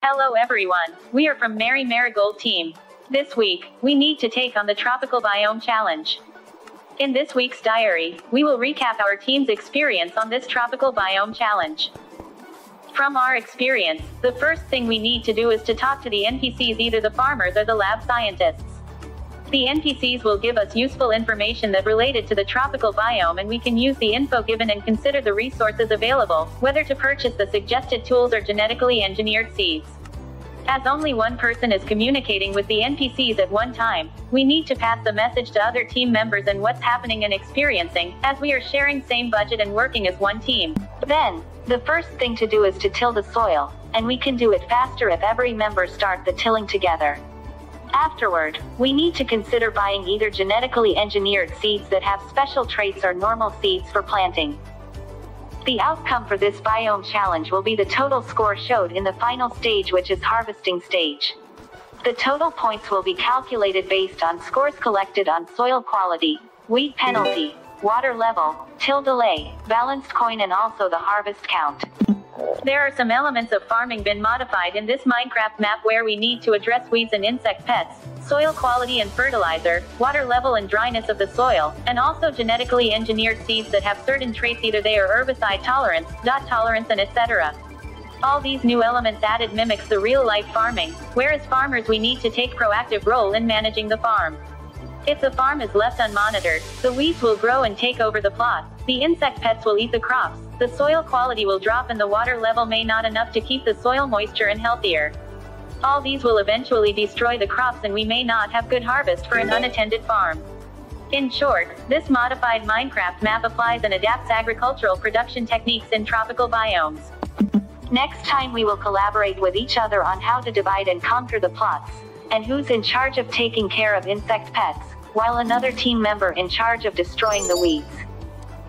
Hello everyone, we are from Merry Marigold team. This week, we need to take on the Tropical Biome Challenge. In this week's diary, we will recap our team's experience on this Tropical Biome Challenge. From our experience, the first thing we need to do is to talk to the NPCs, either the farmers or the lab scientists. The NPCs will give us useful information that related to the tropical biome and we can use the info given and consider the resources available, whether to purchase the suggested tools or genetically engineered seeds. As only one person is communicating with the NPCs at one time, we need to pass the message to other team members and what's happening and experiencing, as we are sharing same budget and working as one team. Then, the first thing to do is to till the soil, and we can do it faster if every member start the tilling together. Afterward, we need to consider buying either genetically engineered seeds that have special traits or normal seeds for planting. The outcome for this biome challenge will be the total score showed in the final stage which is harvesting stage. The total points will be calculated based on scores collected on soil quality, weed penalty, water level, till delay, balanced coin and also the harvest count. There are some elements of farming been modified in this Minecraft map where we need to address weeds and insect pests, soil quality and fertilizer, water level and dryness of the soil, and also genetically engineered seeds that have certain traits either they are herbicide tolerance, dot tolerance and etc. All these new elements added mimics the real-life farming, whereas farmers we need to take proactive role in managing the farm. If the farm is left unmonitored, the weeds will grow and take over the plot, the insect pests will eat the crops, the soil quality will drop and the water level may not enough to keep the soil moisture and healthier. All these will eventually destroy the crops and we may not have good harvest for an unattended farm. In short, this modified Minecraft map applies and adapts agricultural production techniques in tropical biomes. Next time we will collaborate with each other on how to divide and conquer the plots, and who's in charge of taking care of insect pets, while another team member in charge of destroying the weeds.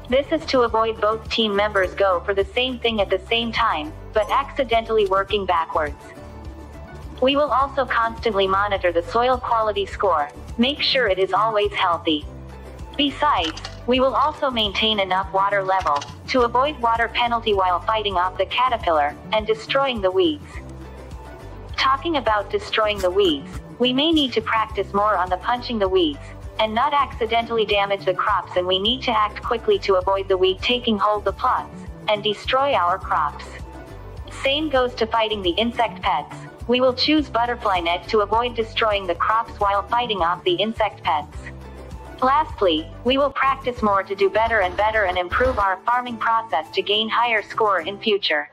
This is to avoid both team members go for the same thing at the same time, but accidentally working backwards. We will also constantly monitor the soil quality score, make sure it is always healthy. Besides, we will also maintain enough water level to avoid water penalty while fighting off the caterpillar and destroying the weeds. Talking about destroying the weeds, we may need to practice more on the punching the weeds and not accidentally damage the crops and we need to act quickly to avoid the weed taking hold the plots and destroy our crops. Same goes to fighting the insect pets. We will choose butterfly net to avoid destroying the crops while fighting off the insect pets. Lastly, we will practice more to do better and better and improve our farming process to gain higher score in future.